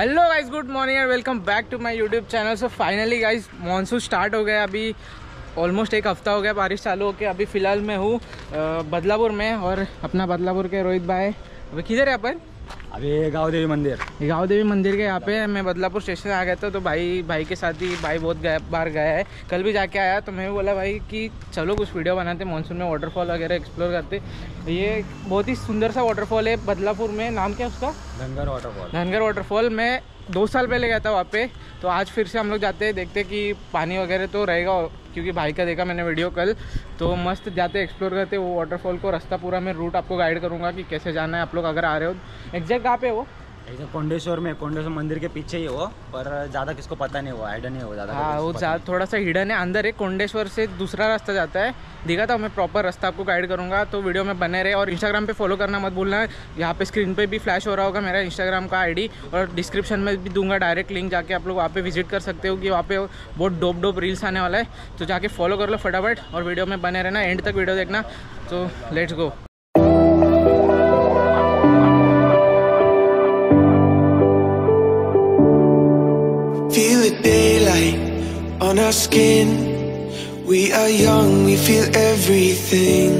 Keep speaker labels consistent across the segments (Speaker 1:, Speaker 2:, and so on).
Speaker 1: Hello guys good morning and welcome back to my YouTube channel so finally guys monsoon start हो गया अभी almost एक हफ़्ता हो गया बारिश चालू होकर अभी फ़िलहाल मैं हूँ बदलापुर में और अपना बदलापुर के रोहित भाई। अभी किधर है अपन?
Speaker 2: अभी गाँव देवी मंदिर।
Speaker 1: ये गाँव देवी मंदिर के यहाँ पे मैं बदलापुर स्टेशन आ गया था तो भाई भाई के साथ ही भाई बहुत गया बार गया है। कल भी जाके आया तो मैं भी बोला भाई कि चलो कुछ वीडियो बनाते मानसून में वाटरफॉल वगैरह एक्सप्लोर करते। ये बहुत ही सुंदर सा वाटरफॉल है बदलापुर में। नाम क्या है उसका?
Speaker 2: धनगर वाटरफॉल
Speaker 1: धनगर वाटरफॉल मैं दो साल पहले गया था वहाँ पे तो आज फिर से हम लोग जाते हैं, देखते हैं कि पानी वगैरह तो रहेगा, क्योंकि भाई का देखा मैंने वीडियो कल तो मस्त जाते एक्सप्लोर करते वो वाटरफॉल को रास्ता पूरा मैं रूट आपको गाइड करूँगा कि कैसे जाना है, आप लोग अगर आ रहे हो एग्जैक्ट कहाँ पे वो?
Speaker 2: ऐसे कोंडेश्वर में कोंडेश्वर मंदिर के पीछे ही है वो पर ज़्यादा किसको पता नहीं वो आइडिया नहीं हो ज़्यादा
Speaker 1: हाँ वो ज़्यादा थोड़ा सा हिडन है अंदर है कोंडेश्वर से दूसरा रास्ता जाता है। दिखा था मैं प्रॉपर रास्ता आपको गाइड करूँगा तो वीडियो में बने रहे और इंस्टाग्राम पे फॉलो करना मत भूलना। यहाँ पे स्क्रीन पे भी फ्लैश हो रहा होगा मेरा इंस्टाग्राम का आईडी और डिस्क्रिप्शन में भी दूँगा डायरेक्ट लिंक जाके आप लोग वहाँ पे विज़िट कर सकते हो कि वहाँ पे बहुत डोप डोप रील्स आने वाला है। तो जाके फॉलो कर लो फटाफट और वीडियो में बने रहना एंड तक वीडियो देखना। तो let's go
Speaker 3: on our skin. We are young, we feel everything.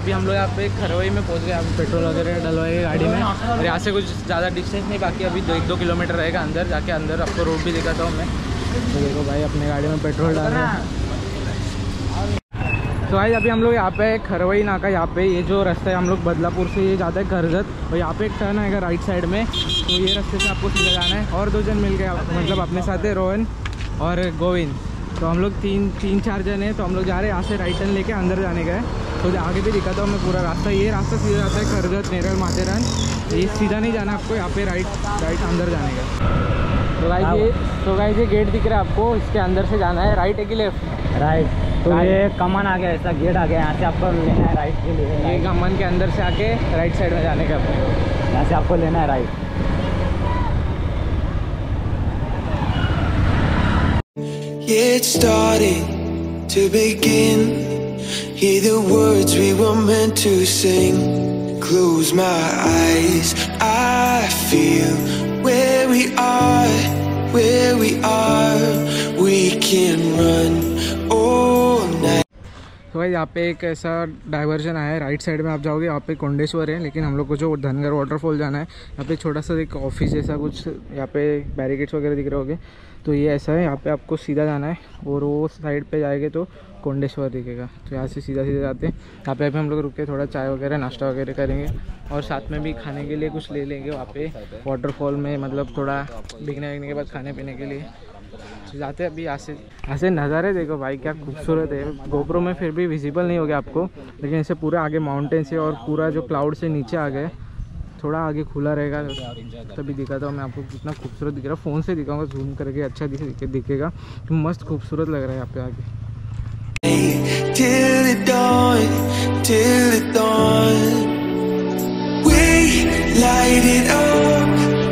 Speaker 1: अभी हम लोग यहाँ पे खरवई में पहुँच गए अभी पेट्रोल वगैरह डलवाएँगे गाड़ी में। और यहाँ से कुछ ज़्यादा डिस्टेंस नहीं बाकी अभी दो एक दो किलोमीटर रहेगा अंदर जाके अंदर आपको रोड भी दिखाता हूँ मैं। तो देखो भाई अपने गाड़ी में पेट्रोल डाल रहे हैं। तो भाई अभी हम लोग यहाँ पे खरवई नाका यहाँ पे ये जो रास्ता है हम लोग बदलापुर से ये जाता है करजत और यहाँ पे एक टर्न आएगा राइट साइड में। तो ये रास्ते से आपको सीधा जाना है। और दो जन मिल गए मतलब अपने साथ है रोहन। और गोविंद तो हम लोग तीन तीन चार जन हैं तो हम लोग जा रहे हैं यहाँ से राइट टर्न लेके अंदर जाने का है। तो आगे भी दिखाता हूँ मैं पूरा रास्ता ये रास्ता सीधा जाता है करजत नेरल माथेरान। ये सीधा नहीं जाना आपको यहाँ पे राइट राइट अंदर जाने का तो गाइस ये तो गाइस ये गेट दिख रहा है आपको इसके अंदर से जाना है राइट है कि लेफ़्ट
Speaker 2: राइट तो ये कमान आ गया ऐसा गेट आ गया यहाँ से आपको लेना है राइट के लिए।
Speaker 1: ये. गमन के अंदर से आके राइट साइड में जाने का
Speaker 2: यहाँ से आपको लेना है right
Speaker 3: It started to begin. Hear the words we were meant to sing. Close my eyes. I feel where we are, Where we are. We can run
Speaker 1: तो भाई यहाँ पे एक ऐसा डाइवर्जन आया है राइट साइड में, आप जाओगे यहाँ पे कोंडेश्वर है, लेकिन हम लोग को जो धनगर वाटरफॉल जाना है, यहाँ पे छोटा सा एक ऑफ़िस जैसा कुछ यहाँ पे बैरिकेड्स वगैरह दिख रहे होगे। गए तो ये ऐसा है, यहाँ पे आपको सीधा जाना है और वो साइड पे जाएँगे तो कोंडेश्वर दिखेगा। तो यहाँ से सीधा सीधा जाते हैं। यहाँ पे अभी हम लोग रुक के थोड़ा चाय वगैरह, नाश्ता वगैरह करेंगे और साथ में भी खाने के लिए कुछ ले लेंगे वहाँ पे। वाटरफॉल में मतलब थोड़ा बिकने विकने के बाद खाने पीने के लिए। तो जाते अभी यहाँ से। यहाँ से नज़ारे देखो भाई, क्या खूबसूरत है। गोप्रो में फिर भी विजिबल नहीं हो गया आपको, लेकिन ऐसे पूरा आगे माउंटेन से और पूरा जो क्लाउड से नीचे आ गए थोड़ा आगे खुला रहेगा तभी दिखाता हूँ मैं आपको कितना खूबसूरत दिख रहा है फ़ोन से दिखाऊँगा जूम करके अच्छा दिखे दिखेगा तो मस्त खूबसूरत लग रहा है यहाँ पे आगे
Speaker 3: till the dawn, till the dawn. We light it up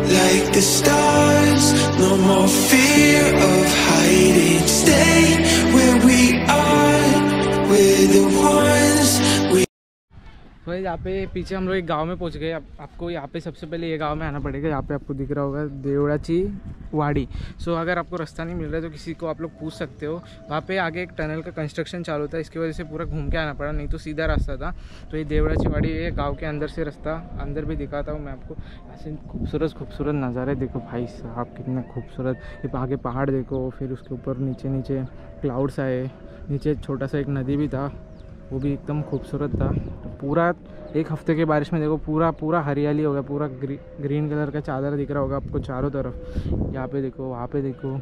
Speaker 3: like the stars.
Speaker 1: तो यहाँ पे पीछे हम लोग एक गाँव में पहुँच गए। अब आपको यहाँ पे सबसे पहले ये गाँव में आना पड़ेगा। यहाँ पे आपको दिख रहा होगा देवड़ाची वाड़ी। सो अगर आपको रास्ता नहीं मिल रहा है तो किसी को आप लोग पूछ सकते हो। वहाँ पे आगे एक टनल का कंस्ट्रक्शन चालू था। इसकी वजह से पूरा घूम के आना पड़ा, नहीं तो सीधा रास्ता था। तो ये देवड़ाची वाड़ी ये गाँव के अंदर से रास्ता, अंदर भी दिखाता हूँ मैं आपको। ऐसे खूबसूरत खूबसूरत नज़ारे देखो भाई साहब, कितना खूबसूरत। ये आगे पहाड़ देखो, फिर उसके ऊपर नीचे नीचे क्लाउड्स आए। नीचे छोटा सा एक नदी भी था। वो भी एकदम खूबसूरत था। पूरा एक हफ़्ते के बारिश में देखो पूरा पूरा हरियाली हो गया पूरा ग्री, ग्रीन कलर का चादर दिख रहा होगा आपको चारों तरफ़। यहाँ पे देखो वहाँ पे देखो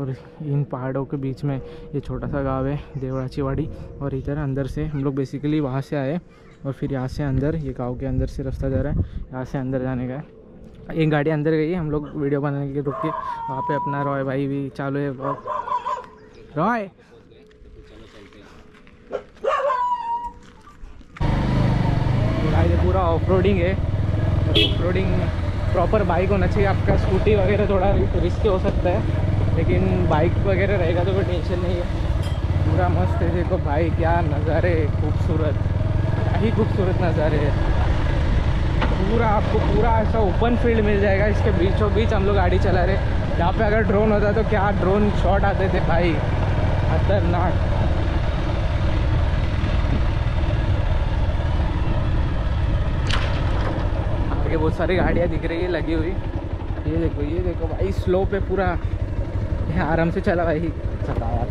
Speaker 1: और इन पहाड़ों के बीच में ये छोटा सा गाँव है देवड़ाची वाड़ी और इधर अंदर से हम लोग बेसिकली वहाँ से आए और फिर यहाँ से अंदर ये गाँव के अंदर से रास्ता जा रहा है यहाँ से अंदर जाने का है। एक गाड़ी अंदर गई हम लोग वीडियो बनाने के रुक के वहाँ पे अपना रॉय भाई भी चालू है रॉय! भाई, ये पूरा ऑफ़ रोडिंग है। ऑफ़ रोडिंग प्रॉपर बाइक होना चाहिए। आपका स्कूटी वगैरह थोड़ा रिस्क हो सकता है, लेकिन बाइक वगैरह रहेगा तो कोई टेंशन नहीं है। पूरा मस्त है, देखो भाई, क्या नज़ारे, खूबसूरत। क्या ही खूबसूरत नज़ारे है। पूरा आपको पूरा ऐसा ओपन फ़ील्ड मिल जाएगा, इसके बीचों बीच हम लोग गाड़ी चला रहे यहाँ पे अगर ड्रोन होता तो क्या ड्रोन शॉट आते थे भाई? खतरनाक आगे बहुत सारी गाड़ियाँ दिख रही है लगी हुई। ये देखो ये देखो भाई स्लो पे पूरा आराम से चला भाई।
Speaker 2: चला यार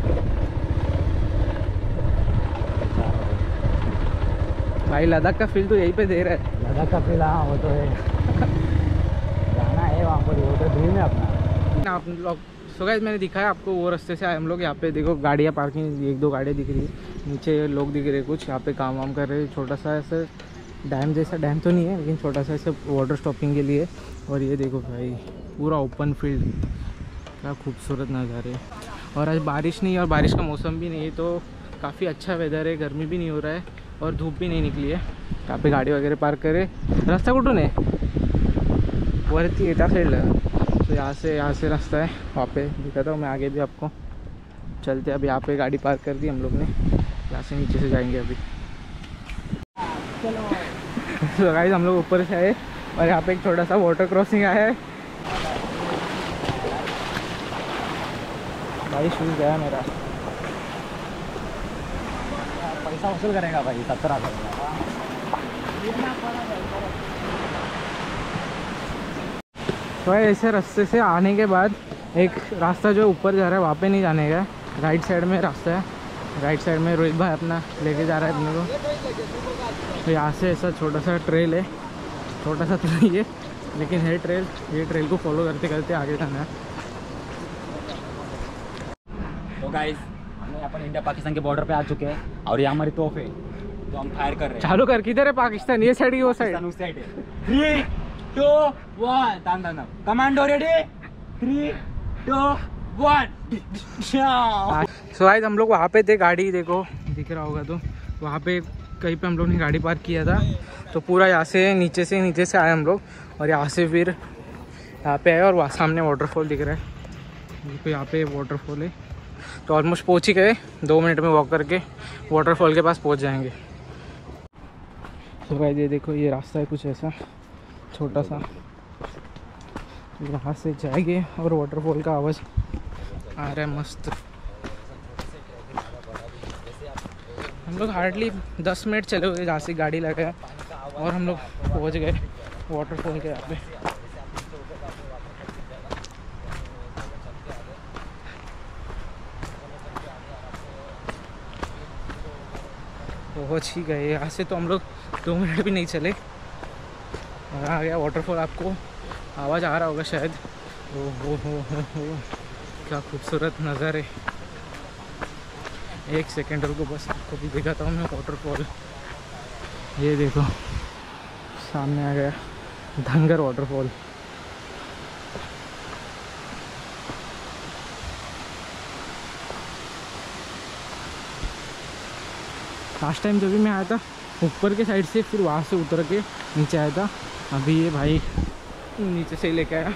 Speaker 1: भाई लद्दाख का फील तो यहीं पे दे रहा है।
Speaker 2: लद्दाख का फिल हाँ वो तो है। जाना है वहाँ पर वो तो ड्रीम है अपना।
Speaker 1: आप लोग सो गाइस मैंने दिखाया आपको वो रास्ते से आए हम लोग यहाँ पे देखो गाड़ियाँ पार्किंग एक दो गाड़ियाँ दिख रही है। नीचे लोग दिख रहे हैं कुछ यहाँ पे काम वाम कर रहे हैं छोटा सा ऐसा डैम जैसा, डैम तो नहीं है, लेकिन छोटा सा ऐसे वाटर स्टॉपिंग के लिए। और ये देखो भाई, पूरा ओपन फ़ील्ड क्या खूबसूरत नज़ारे। और आज बारिश नहीं है, और बारिश का मौसम भी नहीं है तो काफ़ी अच्छा वेदर है, गर्मी भी नहीं हो रहा है, और धूप भी नहीं निकली है। यहाँ पे गाडी वगैरह पार्क करे। रास्ता कुठून आहे वरती है त्या साइडला तो यहाँ से यहाँ से रास्ता है, वहाँ पे दिखाता हूँ मैं आगे भी आपको। चलते अभी यहाँ पे गाड़ी पार्क कर दी हम लोग ने। यहाँ से नीचे से जाएँगे अभी। तो गाइस हम लोग ऊपर से आए और यहाँ पे एक छोटा सा वाटर क्रॉसिंग आया है। भाई शूज़ गया मेरा।
Speaker 2: पैसा वसूल करेगा भाई सत्तर हज़ार
Speaker 1: तो भाई, ऐसे रास्ते से आने के बाद एक रास्ता जो ऊपर जा रहा है, वहाँ पे नहीं जाने का राइट साइड में रास्ता है। राइट साइड में रोहित भाई अपना लेके जा रहा है अपने को। तो यहाँ से ऐसा छोटा सा ट्रेल है। छोटा सा तो नहीं है लेकिन है ट्रेल ये ट्रेल को फॉलो करते करते आगे जाना है।
Speaker 2: तो गाइस हम यहाँ पर इंडिया पाकिस्तान के बॉर्डर पे आ चुके हैं और ये हमारी तोप है तो हम फायर कर रहे हैं।
Speaker 1: चालू कर किधर है पाकिस्तान ये साइड की वो साइड
Speaker 2: उस साइड है। थ्री टू वन थाम थाम commando ready three two one
Speaker 1: so आज हम लोग वहाँ पे थे गाड़ी देखो दिख रहा होगा तो। वहाँ पे कहीं पे हम लोग ने गाड़ी पार्क किया था तो पूरा यहाँ से नीचे से नीचे से आए हम लोग और यहाँ से फिर यहाँ पे आए और वहाँ सामने वाटरफॉल दिख रहा है। देखो यहाँ पे वाटरफॉल है। तो ऑलमोस्ट पहुँच ही गए, दो मिनट में वॉक करके वाटरफॉल के पास पहुँच जाएँगे। तो भाई ये देखो, ये रास्ता है कुछ ऐसा, छोटा सा। यहाँ से जाएँगे और वाटरफॉल का आवाज़ आ रहा है मस्त। हम लोग हार्डली दस मिनट चले हुए जहाँ से गाड़ी लगाया और हम लोग पहुँच गए वाटरफॉल के यहाँ पे। पहुँच ही गए। यहाँ से तो हम लोग दो मिनट भी नहीं चले। और आ गया वाटरफॉल आपको। आवाज़ आ रहा होगा शायद। ओ हो हो हो हो। क्या खूबसूरत नज़ारे। एक सेकेंड, रुको बस, आपको भी दिखाता हूँ मैं वाटरफॉल ये देखो, सामने आ गया धनगर वाटरफॉल लास्ट टाइम जब भी मैं आया था, ऊपर के साइड से, फिर वहाँ से उतर के नीचे आया था। अभी ये भाई नीचे से ही लेके आया,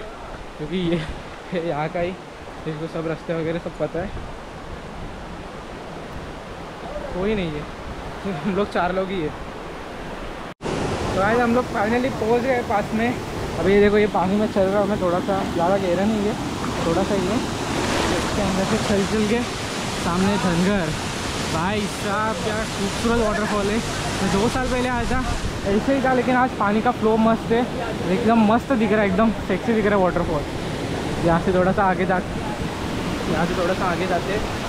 Speaker 1: क्योंकि ये यहाँ का ही, इसको सब रास्ते वगैरह सब पता है। कोई नहीं है। हम लोग चार लोग ही है। तो आज हम लोग फाइनली पहुँच गए पास में। अभी ये देखो, ये पानी में चल रहा है मैं थोड़ा सा ज़्यादा गहरा नहीं है, थोड़ा सा ही है। इसके अंदर से चल चल के सामने धनगर। भाई साहब, क्या खूबसूरत वाटरफॉल है। मैं दो साल पहले आया था, ऐसे ही था, लेकिन आज पानी का फ्लो मस्त है। एकदम मस्त दिख रहा है, एकदम सेक्सी दिख रहा है वाटरफॉल यहाँ से थोड़ा सा आगे जा, यहाँ से थोड़ा सा आगे जाते हैं।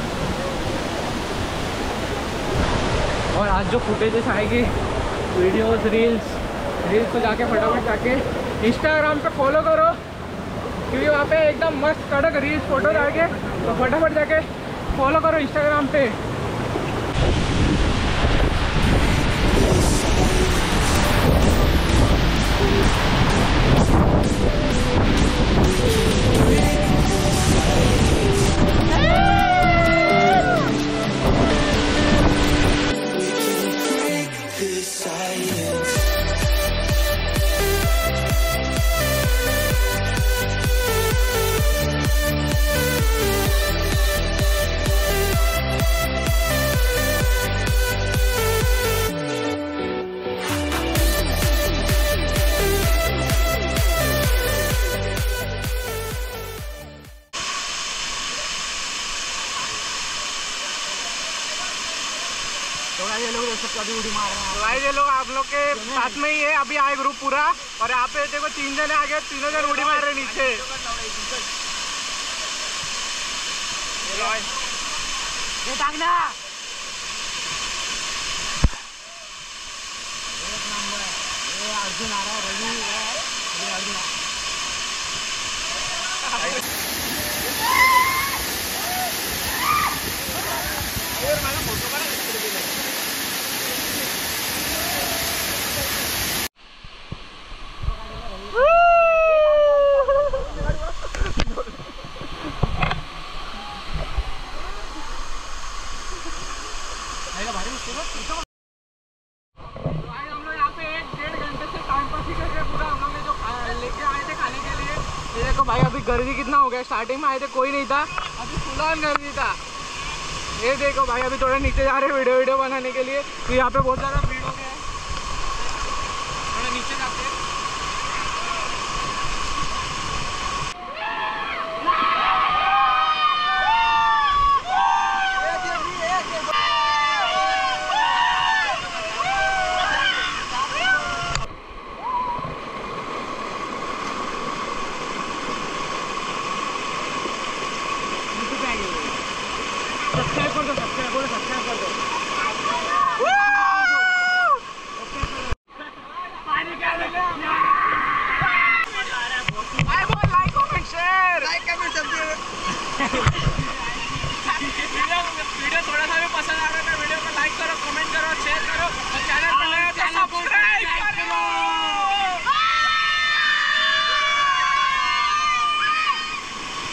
Speaker 1: और आज जो फुटेजेस आएगी वीडियोस रील्स रील्स को जाके फटाफट जाके इंस्टाग्राम पे फॉलो करो, क्योंकि वहाँ पे एकदम मस्त कड़क रील्स फ़ोटोज़ आएँगे तो फटाफट जाके फॉलो करो इंस्टाग्राम पे। के साथ में ही है अभी आए ग्रुप पूरा। और यहाँ पे देखो तीन जने आ गए तीनों जन उड़ी मार रहे नीचे।
Speaker 2: ये अर्जुन आ रहा है रवि है। अर्जुन
Speaker 1: भाई हम लोग यहाँ पे एक डेढ़ घंटे से टाइम पास ही कर रहे हैं पूरा हम लोग ने जो खाया लेके आए थे खाने के लिए ये देखो भाई, अभी गर्मी कितना हो गया। स्टार्टिंग में आए थे, कोई नहीं था। अभी फुल ऑन गर्मी था। ये देखो भाई, अभी थोड़ा नीचे जा रहे हैं वीडियो वीडियो बनाने के लिए। तो यहाँ पे बहुत ज़्यादा भीड़ हो गया है थोड़ा नीचे जाते हैं सब्सक्राइब कर दो सब्सक्राइब बोलो सब्सक्राइब कर दो वीडियो थोड़ा सा भी पसंद आ रहा है तो वीडियो को लाइक करो कमेंट करो शेयर करो और चैनल पर नए हो तो सब्सक्राइब करो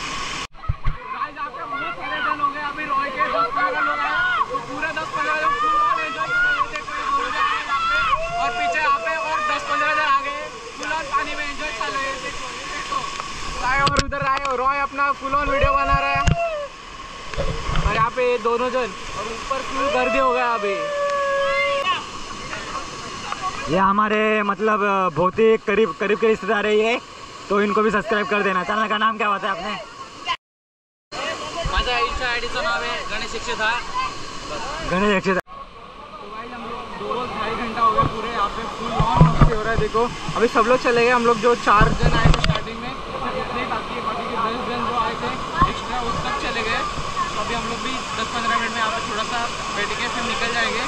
Speaker 1: गाइस आपके बहुत सारे जन हो गए अभी रॉय के दस पंद्रह लोग आए तो पूरे दस पंद्रह लोग फुल ऑन एंजॉय कर रहे थे कोई दूर से आए यहाँ पे और पीछे यहाँ पे और दस पंद्रह जन आ गए फुल ऑन पानी में एंजॉय कर रहे थे देखो ये देखो राय और उधर राय और रॉय अपना फुल ऑन वीडियो बना रहा है और यहाँ पे दोनों जन। और ऊपर क्यों गर्दी हो गया अभी।
Speaker 2: ये हमारे मतलब बहुत ही करीब करीब के रिश्तेदार है ये। तो इनको भी सब्सक्राइब कर देना। चैनल का नाम क्या बताया आपने?
Speaker 1: माझ्या इंस्टा आय डीचं नाव आहे गणेश हा
Speaker 2: गणेश
Speaker 1: तो भाई हम लोग दो रोज ढाई घंटा हो गया पूरे यहाँ पे फुल ऑन मस्ती हो रहा है देखो अभी सब लोग चले गए हम लोग जो चार जन आए थे स्टार्टिंग में इतने बाकी बाकी के दस जन जो आए थे एक्स्ट्रा वो सब चले गए। तो अभी हम लोग भी पंद्रह मिनट में यहाँ थोड़ा सा बैठ के फिर निकल जाएँगे।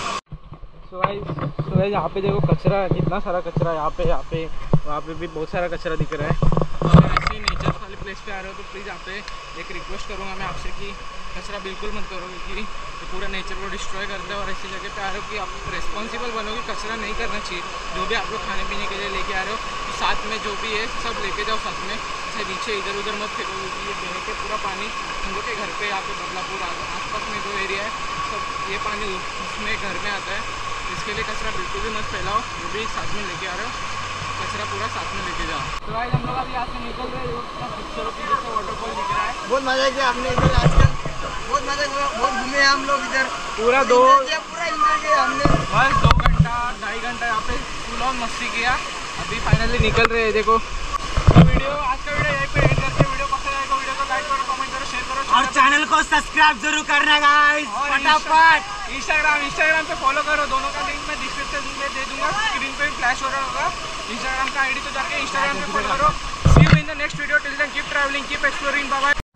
Speaker 1: सो भाई सो भाई यहाँ पे देखो कचरा है कितना सारा कचरा है यहाँ पे यहाँ पे वहाँ पे भी बहुत सारा कचरा दिख रहा है। तो अगर ऐसे नेचर वाले प्लेस पे आ रहे हो तो प्लीज़ यहाँ पे एक रिक्वेस्ट करूँगा मैं आपसे कि कचरा बिल्कुल मत करो क्योंकि ये पूरा नेचर को डिस्ट्रॉय करता है और ऐसी जगह पे आ रहे हो कि आप रिस्पॉन्सिबल बनो कि कचरा नहीं करना चाहिए। जो भी आप लोग खाने पीने के लिए लेके आ रहे हो तो साथ में जो भी है सब लेके जाओ साथ में। ऐसे नीचे इधर उधर मत फेंको क्योंकि ये बह के पूरा पानी हम लोग के घर पे यहाँ पे बदलापुर आस- आसपास में जो एरिया है सब ये पानी उसमें घर में आता है। इसके लिए कचरा बिल्कुल भी मत फैलाओ जो भी साथ में लेके आ रहे हो कचरा पूरा साथ में लेके जाओ। तो भाई हम लोग अभी यहाँ से निकल रहे हैं पिक्चरों की जैसे वाटरफॉल दिख रहा है।
Speaker 4: बहुत मज़ा किया हमने इधर आजकल। बहुत मज़ा बहुत घूमे हम लोग इधर।
Speaker 1: पूरा दो
Speaker 4: पूरा एंजॉय किया हमने।
Speaker 1: बस दो घंटा ढाई घंटा यहाँ पे फुल ऑन मस्ती किया। अभी फाइनली निकल रहे हैं देखो। तो वीडियो आज
Speaker 2: सब्सक्राइब ज़रूर करना गाइस फटाफट.
Speaker 1: इंस्टाग्राम इंस्टाग्राम पे फॉलो करो. दोनों का लिंक मैं डिस्क्रिप्शन में दे दूँगा. स्क्रीन पे फ्लैश हो रहा होगा. इंस्टाग्राम का आईडी तो जाके इंस्टाग्राम पे फॉलो करो. See you in the next video till then keep travelling keep exploring bye